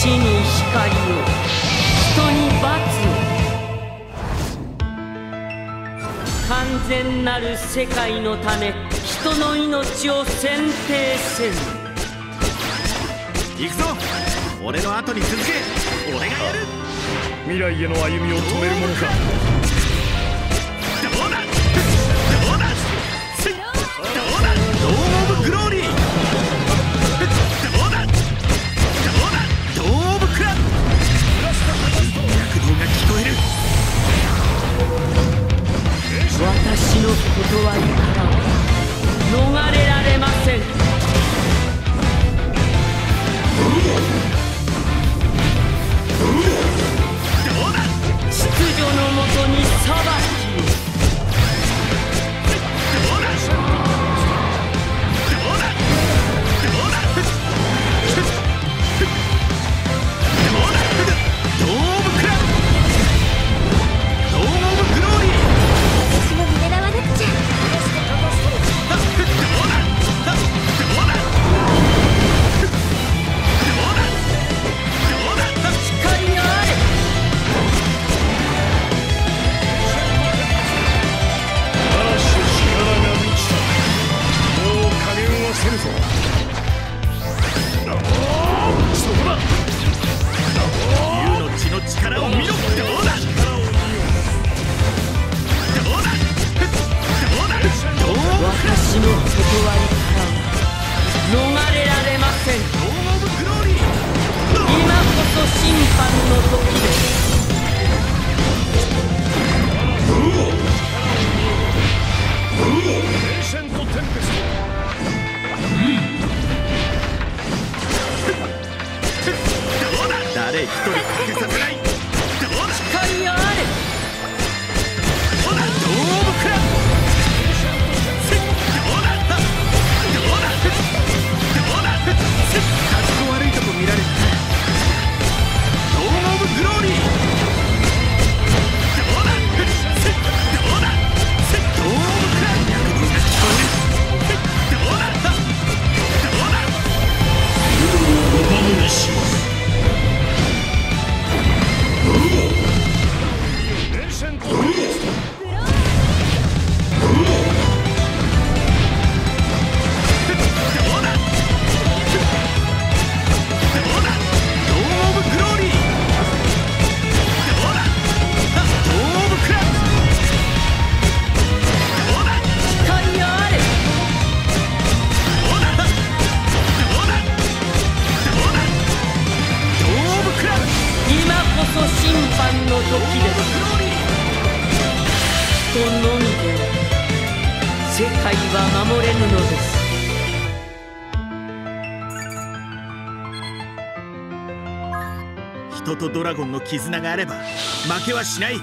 地に光を人に罰を。完全なる世界のため人の命を選定せず行くぞ。俺の後に続け。俺がやる。未来への歩みを止めるものか。の断りからは逃れられません。今こそ審判の時です。誰一人欠けさせの時で人のみで世界は守れぬのです人とドラゴンの絆があれば負けはしない